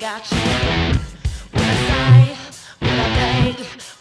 Got you? Would I sigh? Would I beg?